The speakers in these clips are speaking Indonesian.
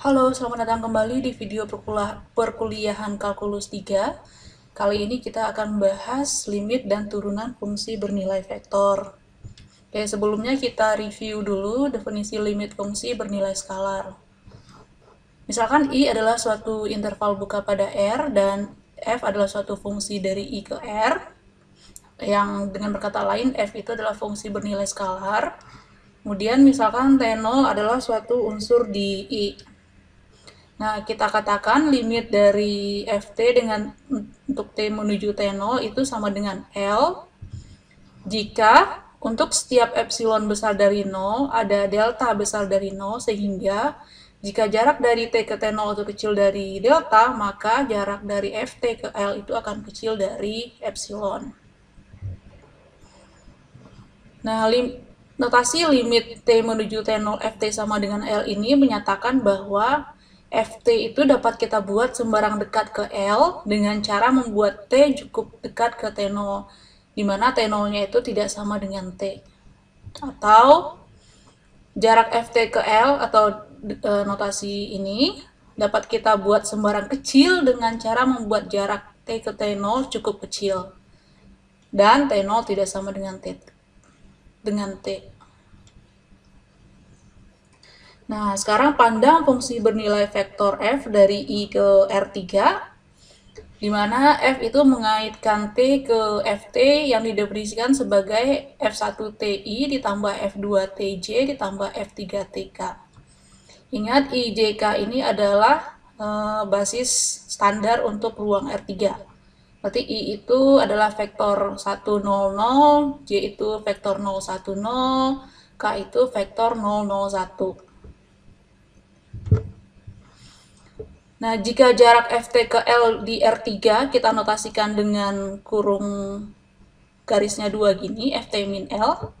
Halo, selamat datang kembali di video perkuliahan kalkulus 3. Kali ini kita akan membahas limit dan turunan fungsi bernilai vektor. Oke, sebelumnya kita review dulu definisi limit fungsi bernilai skalar. Misalkan I adalah suatu interval buka pada R dan F adalah suatu fungsi dari I ke R. Yang dengan berkata lain, F itu adalah fungsi bernilai skalar. Kemudian misalkan T0 adalah suatu unsur di I. Nah, kita katakan limit dari ft dengan untuk t menuju t0 itu sama dengan L jika untuk setiap epsilon besar dari 0 ada delta besar dari 0 sehingga jika jarak dari t ke t0 itu kecil dari delta, maka jarak dari ft ke L itu akan kecil dari epsilon. Nah, lim notasi limit t menuju t0 ft sama dengan L ini menyatakan bahwa FT itu dapat kita buat sembarang dekat ke L dengan cara membuat T cukup dekat ke T0, di mana T0-nya itu tidak sama dengan T. Atau jarak FT ke L atau e, notasi ini dapat kita buat sembarang kecil dengan cara membuat jarak T ke T0 cukup kecil. Dan T0 tidak sama dengan T. Dengan T. Nah, sekarang pandang fungsi bernilai vektor f dari i ke R3, di mana f itu mengaitkan t ke ft yang didefinisikan sebagai f1ti ditambah f2tj ditambah f3tk. Ingat, ijk ini adalah e, basis standar untuk ruang R3. Berarti i itu adalah vektor 100, j itu vektor 010, k itu vektor 001. Nah, jika jarak FT ke L di R3 kita notasikan dengan kurung garisnya dua gini, FT min L.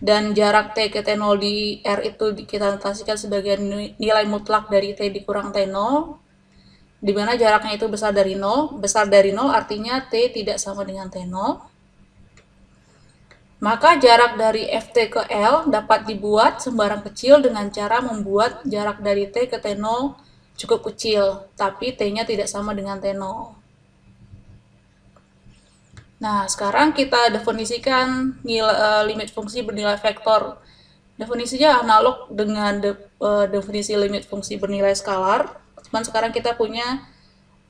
Dan jarak T ke T0 di R itu kita notasikan sebagai nilai mutlak dari T dikurang T0. Di mana jaraknya itu besar dari 0. Besar dari 0 artinya T tidak sama dengan T0. Maka jarak dari FT ke L dapat dibuat sembarang kecil dengan cara membuat jarak dari T ke T0 cukup kecil, tapi T-nya tidak sama dengan T0. Nah, sekarang kita definisikan nilai, uh, limit fungsi bernilai vektor. Definisinya analog dengan de, uh, definisi limit fungsi bernilai skalar. Cuman sekarang kita punya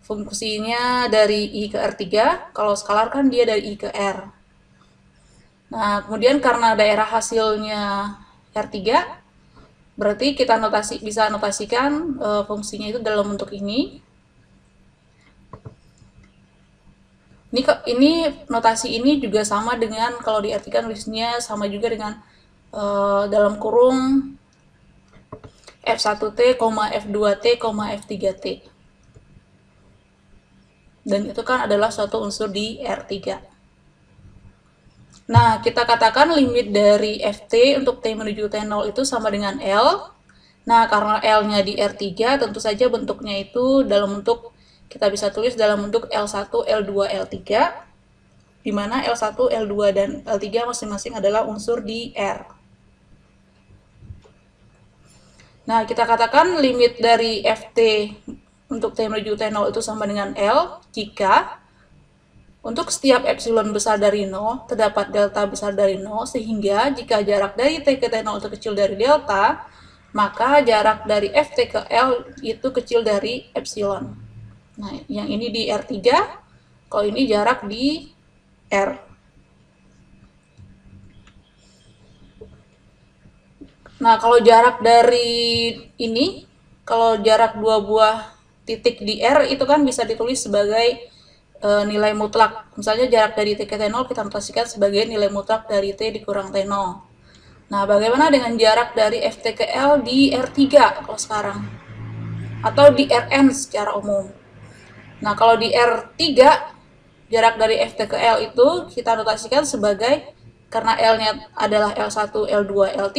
fungsinya dari I ke R3. Kalau skalar kan dia dari I ke R. Nah, kemudian karena daerah hasilnya R3, Berarti kita notasi bisa notasikan uh, fungsinya itu dalam bentuk ini. Ini ini notasi ini juga sama dengan kalau diartikan tulisnya sama juga dengan uh, dalam kurung F1T, F2T, F3T. Dan itu kan adalah suatu unsur di R3. Nah, kita katakan limit dari Ft untuk T menuju T0 itu sama dengan L. Nah, karena L-nya di R3, tentu saja bentuknya itu dalam bentuk, kita bisa tulis dalam bentuk L1, L2, L3, di mana L1, L2, dan L3 masing-masing adalah unsur di R. Nah, kita katakan limit dari Ft untuk T menuju T0 itu sama dengan L jika untuk setiap epsilon besar dari 0, terdapat delta besar dari 0, sehingga jika jarak dari T ke T0 itu kecil dari delta, maka jarak dari Ft ke L itu kecil dari epsilon. Nah, yang ini di R3, kalau ini jarak di R. Nah, kalau jarak dari ini, kalau jarak dua buah titik di R itu kan bisa ditulis sebagai e, nilai mutlak. Misalnya jarak dari T ke T0 kita notasikan sebagai nilai mutlak dari T dikurang T0. Nah, bagaimana dengan jarak dari FT ke L di R3 kalau sekarang? Atau di Rn secara umum. Nah, kalau di R3, jarak dari FT ke L itu kita notasikan sebagai, karena L-nya adalah L1, L2, L3,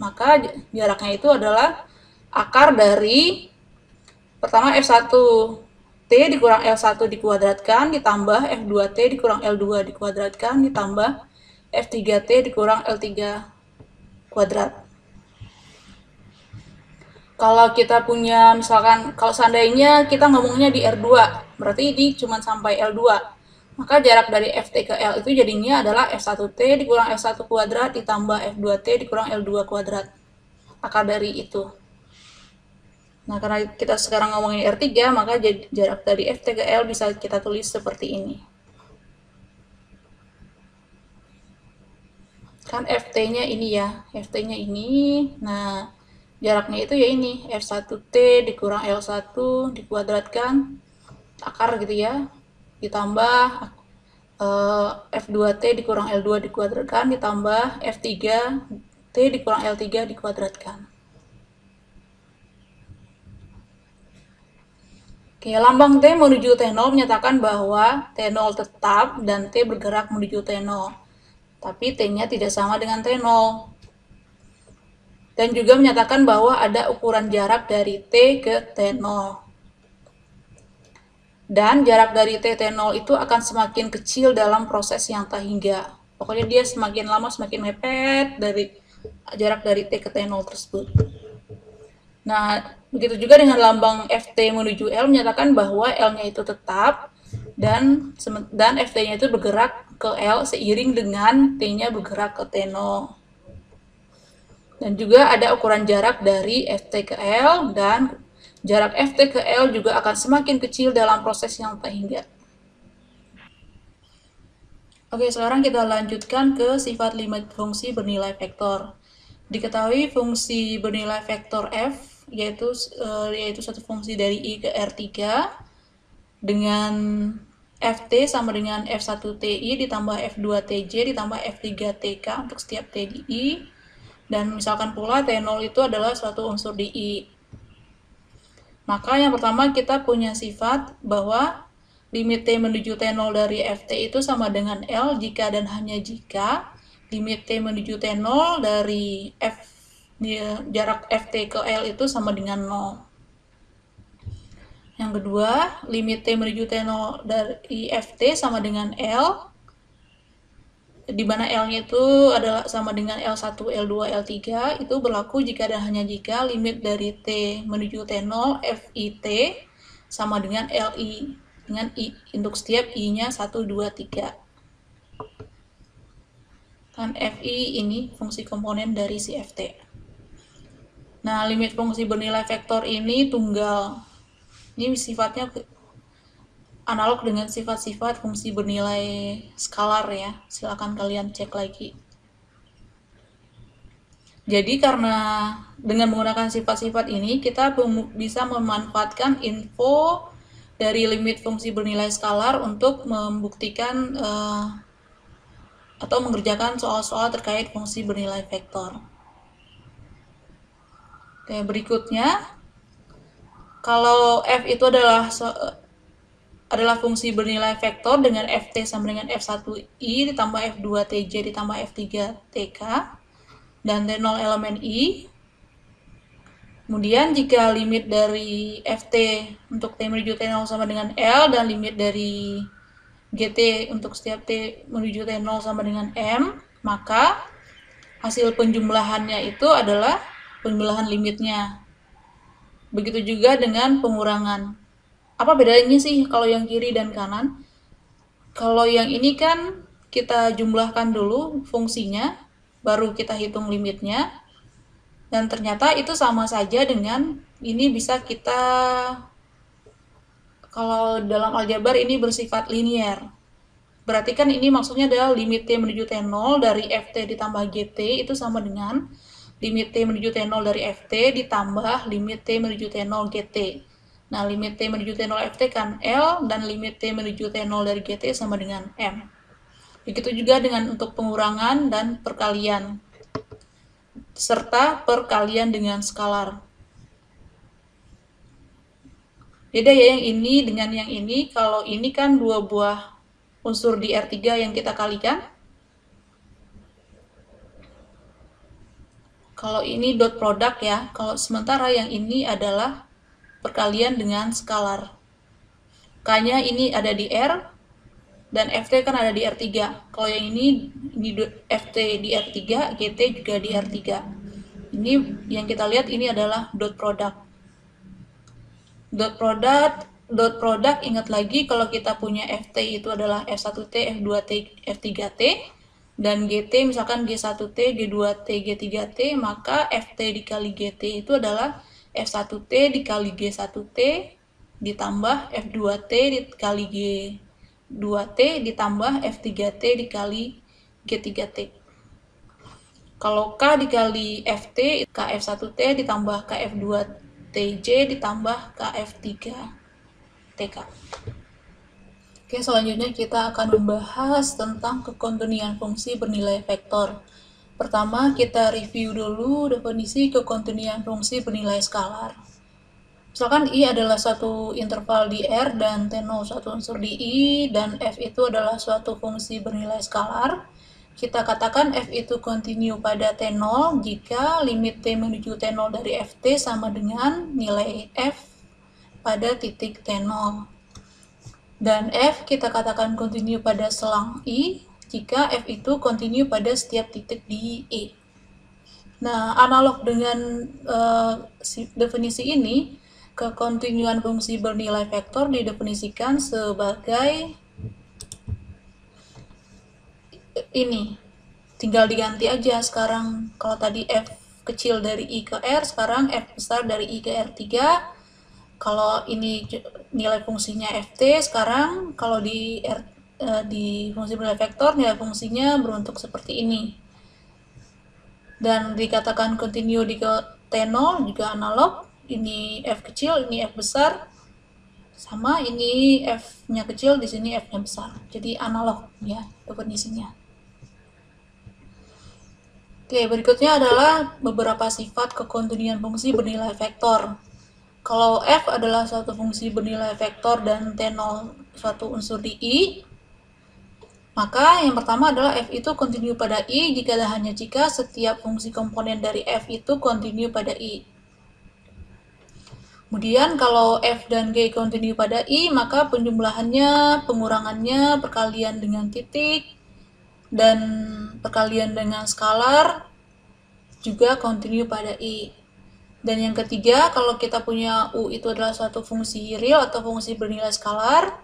maka jaraknya itu adalah akar dari, pertama F1 T dikurang L1 dikuadratkan ditambah F2T dikurang L2 dikuadratkan ditambah F3T dikurang L3 kuadrat. kalau kita punya misalkan kalau seandainya kita ngomongnya di R2 berarti ini cuma sampai L2 maka jarak dari FT ke L itu jadinya adalah F1T dikurang F1 kuadrat ditambah F2T dikurang L2 kuadrat. Akar dari itu. Nah, karena kita sekarang ngomongin R3, maka jarak dari FT ke L bisa kita tulis seperti ini. Kan FT-nya ini ya, FT-nya ini. Nah, jaraknya itu ya ini, F1T dikurang L1 dikuadratkan akar gitu ya ditambah uh, F2T dikurang L2 dikuadratkan ditambah F3T dikurang L3 dikuadratkan. Oke, lambang T menuju T0 menyatakan bahwa T0 tetap dan T bergerak menuju T0. Tapi T-nya tidak sama dengan T0. Dan juga menyatakan bahwa ada ukuran jarak dari T ke T0 dan jarak dari TT0 itu akan semakin kecil dalam proses yang tak hingga. Pokoknya dia semakin lama semakin mepet dari jarak dari T ke T0 tersebut. Nah, begitu juga dengan lambang FT menuju L menyatakan bahwa L-nya itu tetap dan dan FT-nya itu bergerak ke L seiring dengan T-nya bergerak ke T0. Dan juga ada ukuran jarak dari FT ke L dan Jarak Ft ke L juga akan semakin kecil dalam proses yang tak hingga. Oke, sekarang kita lanjutkan ke sifat limit fungsi bernilai vektor. Diketahui fungsi bernilai vektor f yaitu uh, yaitu satu fungsi dari i ke r3 dengan ft sama dengan f1ti ditambah f2tj ditambah f3tk untuk setiap t di i. Dan misalkan pula t0 itu adalah suatu unsur di i. Maka yang pertama kita punya sifat bahwa limit T menuju T0 dari FT itu sama dengan L jika dan hanya jika limit T menuju T0 dari F jarak FT ke L itu sama dengan 0. Yang kedua, limit T menuju T0 dari FT sama dengan L di mana L-nya itu adalah sama dengan L1, L2, L3 itu berlaku jika dan hanya jika limit dari T menuju T0 FIT sama dengan LI dengan I untuk setiap I-nya 1, 2, 3 kan FI ini fungsi komponen dari si FT nah limit fungsi bernilai vektor ini tunggal ini sifatnya analog dengan sifat-sifat fungsi bernilai skalar ya. Silakan kalian cek lagi. Jadi karena dengan menggunakan sifat-sifat ini kita bisa memanfaatkan info dari limit fungsi bernilai skalar untuk membuktikan uh, atau mengerjakan soal-soal terkait fungsi bernilai vektor. Oke, berikutnya kalau f itu adalah adalah fungsi bernilai vektor dengan ft sama dengan f1i ditambah f2tj ditambah f3tk dan t0 elemen i. Kemudian jika limit dari ft untuk t menuju t0 sama dengan l dan limit dari gt untuk setiap t menuju t0 sama dengan m, maka hasil penjumlahannya itu adalah penjumlahan limitnya. Begitu juga dengan pengurangan apa bedanya sih kalau yang kiri dan kanan? Kalau yang ini kan kita jumlahkan dulu fungsinya, baru kita hitung limitnya, dan ternyata itu sama saja dengan ini bisa kita kalau dalam aljabar ini bersifat linier. Berarti kan ini maksudnya adalah limit T menuju T0 dari FT ditambah GT itu sama dengan limit T menuju T0 dari FT ditambah limit T menuju T0 GT. Nah, limit T menuju T0 FT kan L, dan limit T menuju T0 dari GT sama dengan M. Begitu juga dengan untuk pengurangan dan perkalian, serta perkalian dengan skalar. Beda ya yang ini dengan yang ini, kalau ini kan dua buah unsur di R3 yang kita kalikan. Kalau ini dot product ya, kalau sementara yang ini adalah perkalian dengan skalar. K-nya ini ada di R, dan FT kan ada di R3. Kalau yang ini di FT di R3, GT juga di R3. Ini yang kita lihat ini adalah dot product. Dot product dot product ingat lagi kalau kita punya ft itu adalah f1t, f2t, f3t dan gt misalkan g1t, g2t, g3t maka ft dikali gt itu adalah f1t dikali g1t ditambah f2t dikali g2t ditambah f3t dikali g3t kalau k dikali ft kf1t ditambah kf2tj ditambah kf3 TK. Oke, selanjutnya kita akan membahas tentang kekontinian fungsi bernilai vektor. Pertama, kita review dulu definisi kekontinian fungsi bernilai skalar. Misalkan I adalah suatu interval di R dan T0 suatu unsur di I dan F itu adalah suatu fungsi bernilai skalar. Kita katakan F itu kontinu pada T0 jika limit T menuju T0 dari Ft sama dengan nilai F pada titik T0. Dan F kita katakan kontinu pada selang I jika F itu kontinu pada setiap titik di I. Nah, analog dengan uh, definisi ini, kekontinuan fungsi bernilai vektor didefinisikan sebagai ini. Tinggal diganti aja sekarang kalau tadi F kecil dari I ke R, sekarang F besar dari I ke R3 kalau ini nilai fungsinya ft sekarang kalau di R, eh, di fungsi bernilai vektor nilai fungsinya berbentuk seperti ini. Dan dikatakan kontinu di ke t0 juga analog ini f kecil ini f besar sama ini f nya kecil di sini f nya besar. Jadi analog ya definisinya. Oke berikutnya adalah beberapa sifat kekontinuan fungsi bernilai vektor kalau f adalah suatu fungsi bernilai vektor dan t0 suatu unsur di i, maka yang pertama adalah f itu kontinu pada i jika dan hanya jika setiap fungsi komponen dari f itu kontinu pada i. Kemudian kalau f dan g kontinu pada i, maka penjumlahannya, pengurangannya, perkalian dengan titik, dan perkalian dengan skalar juga kontinu pada i. Dan yang ketiga, kalau kita punya U itu adalah suatu fungsi real atau fungsi bernilai skalar,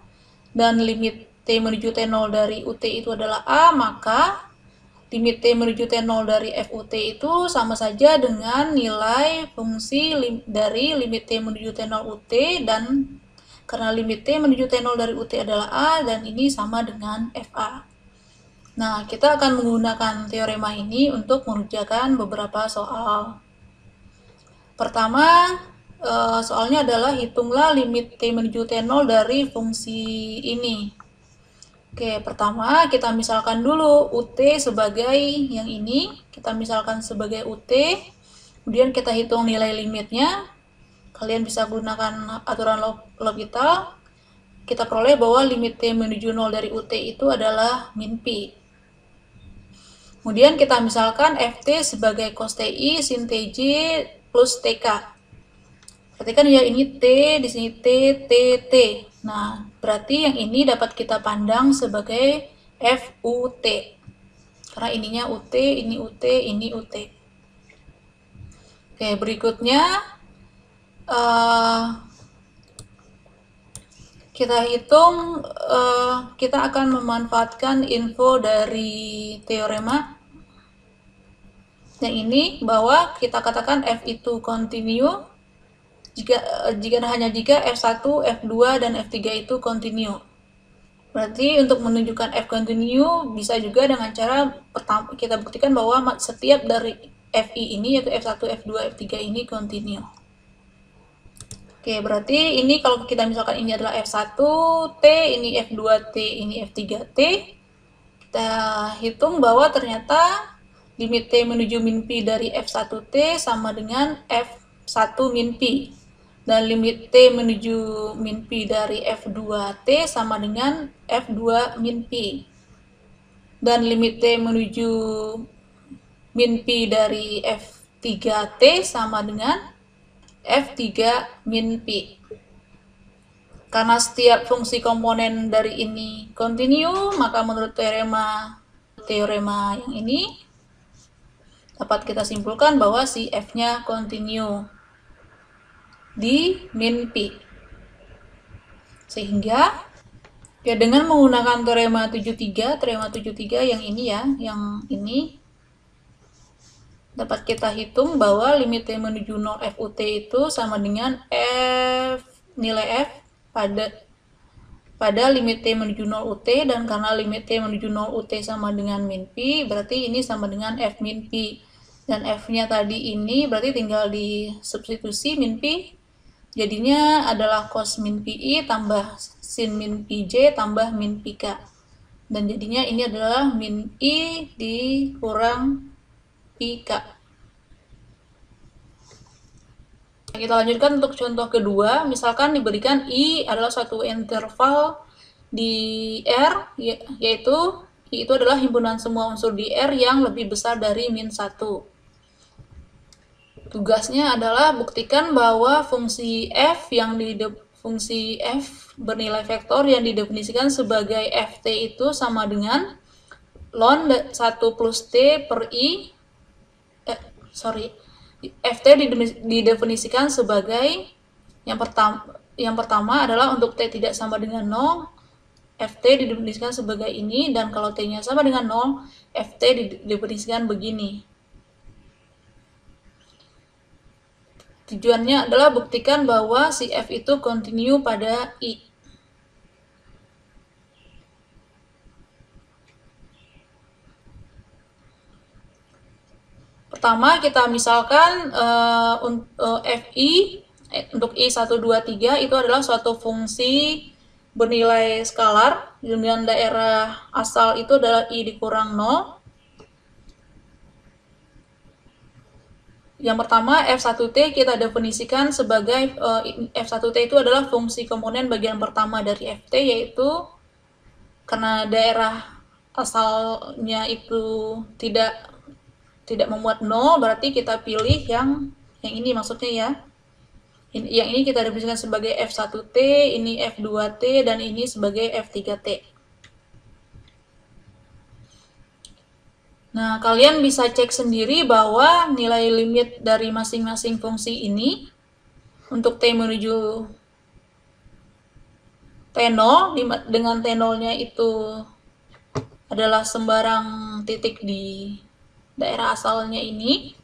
dan limit T menuju T0 dari UT itu adalah A, maka limit T menuju T0 dari FUT itu sama saja dengan nilai fungsi lim dari limit T menuju T0 UT, dan karena limit T menuju T0 dari UT adalah A, dan ini sama dengan FA. Nah, kita akan menggunakan teorema ini untuk mengerjakan beberapa soal. Pertama, eh, soalnya adalah hitunglah limit T menuju T0 dari fungsi ini. Oke, pertama kita misalkan dulu UT sebagai yang ini, kita misalkan sebagai UT, kemudian kita hitung nilai limitnya. Kalian bisa gunakan aturan L'Hopital. Kita peroleh bahwa limit T menuju 0 dari UT itu adalah min Pi. Kemudian kita misalkan FT sebagai cos TI sin TJ plus TK. Perhatikan ya ini T, di sini T, T, T. Nah, berarti yang ini dapat kita pandang sebagai FUT. Karena ininya UT, ini UT, ini UT. Oke, berikutnya uh, kita hitung, uh, kita akan memanfaatkan info dari teorema yang ini bahwa kita katakan F itu kontinu jika jika hanya jika F1, F2 dan F3 itu kontinu. Berarti untuk menunjukkan F kontinu bisa juga dengan cara pertama kita buktikan bahwa setiap dari FI ini yaitu F1, F2, F3 ini kontinu. Oke, berarti ini kalau kita misalkan ini adalah F1T, ini F2T, ini F3T, kita hitung bahwa ternyata limit T menuju min Pi dari F1T sama dengan F1 min Pi. Dan limit T menuju min Pi dari F2T sama dengan F2 min Pi. Dan limit T menuju min Pi dari F3T sama dengan F3 min Pi. Karena setiap fungsi komponen dari ini kontinu, maka menurut teorema teorema yang ini dapat kita simpulkan bahwa si F-nya continue di min P. Sehingga ya dengan menggunakan teorema 73, teorema 73 yang ini ya, yang ini dapat kita hitung bahwa limit T menuju 0 FUT itu sama dengan F nilai F pada pada limit T menuju 0 UT dan karena limit T menuju 0 UT sama dengan min P berarti ini sama dengan F min P dan F nya tadi ini berarti tinggal di substitusi min P jadinya adalah cos min PI tambah sin min PJ tambah min PK dan jadinya ini adalah min I dikurang IK. Kita lanjutkan untuk contoh kedua, misalkan diberikan I adalah suatu interval di R, ya, yaitu I itu adalah himpunan semua unsur di R yang lebih besar dari min 1. Tugasnya adalah buktikan bahwa fungsi F yang di fungsi F bernilai vektor yang didefinisikan sebagai Ft itu sama dengan ln 1 plus T per I sorry ft didefinisikan sebagai yang pertama yang pertama adalah untuk t tidak sama dengan 0 ft didefinisikan sebagai ini dan kalau t-nya sama dengan 0 ft didefinisikan begini. Tujuannya adalah buktikan bahwa si f itu kontinu pada i Pertama kita misalkan uh, uh, FI untuk I123 itu adalah suatu fungsi bernilai skalar. Dengan daerah asal itu adalah I dikurang 0 Yang pertama F1T kita definisikan sebagai uh, F1T itu adalah fungsi komponen bagian pertama dari FT yaitu karena daerah asalnya itu tidak tidak memuat 0 berarti kita pilih yang yang ini maksudnya ya. Yang ini kita definisikan sebagai F1T ini F2T dan ini sebagai F3T Nah, kalian bisa cek sendiri bahwa nilai limit dari masing-masing fungsi ini untuk T menuju T0 dengan T0-nya itu adalah sembarang titik di daerah asalnya ini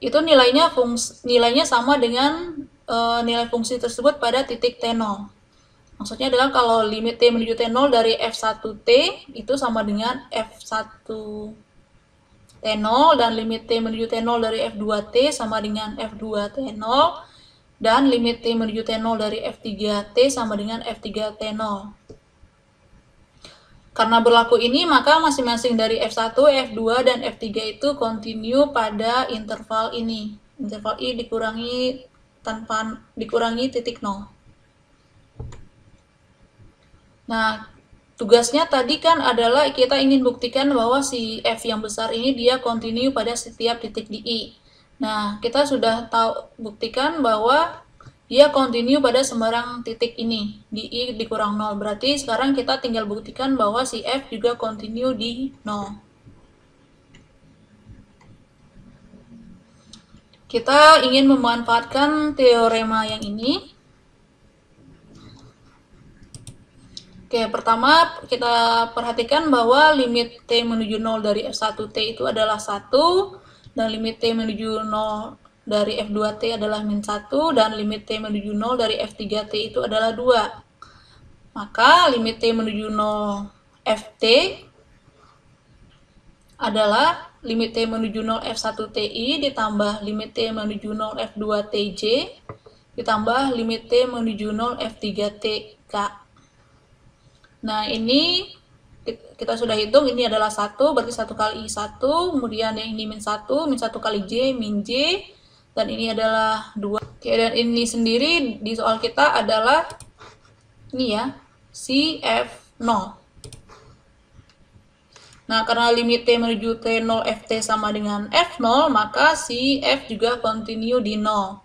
itu nilainya fungsi nilainya sama dengan e, nilai fungsi tersebut pada titik T0. Maksudnya adalah kalau limit T menuju T0 dari F1T itu sama dengan F1 T0 dan limit T menuju T0 dari F2T sama dengan F2 T0 dan limit T menuju T0 dari F3T sama dengan F3 T0. Karena berlaku ini, maka masing-masing dari F1, F2, dan F3 itu continue pada interval ini. Interval I dikurangi tanpa dikurangi titik 0. Nah, tugasnya tadi kan adalah kita ingin buktikan bahwa si F yang besar ini dia continue pada setiap titik di I. Nah, kita sudah tahu buktikan bahwa dia continue pada sembarang titik ini. Di i dikurang 0 berarti sekarang kita tinggal buktikan bahwa si f juga continue di 0 kita ingin memanfaatkan teorema yang ini. Oke, pertama kita perhatikan bahwa limit T menuju 0 dari F1T itu adalah 1 dan limit T menuju 0 dari F2T adalah min 1 dan limit T menuju 0 dari F3T itu adalah 2. Maka limit T menuju 0 FT adalah limit T menuju 0 F1TI ditambah limit T menuju 0 F2TJ ditambah limit T menuju 0 F3TK. Nah, ini kita sudah hitung ini adalah 1 berarti 1 kali I1 kemudian yang ini min 1 min 1 kali J min J dan ini adalah dua. Oke, dan ini sendiri di soal kita adalah ini ya CF0 nah karena limit T menuju T0 FT sama dengan F0 maka si F juga continue di 0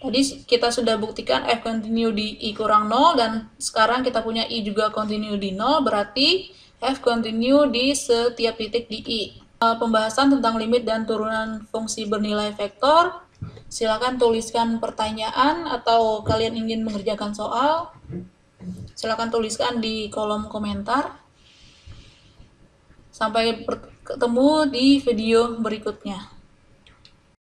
tadi kita sudah buktikan F continue di I kurang 0 dan sekarang kita punya I juga continue di 0 berarti F continue di setiap titik di I uh, pembahasan tentang limit dan turunan fungsi bernilai vektor. Silakan tuliskan pertanyaan atau kalian ingin mengerjakan soal. Silakan tuliskan di kolom komentar. Sampai ketemu di video berikutnya.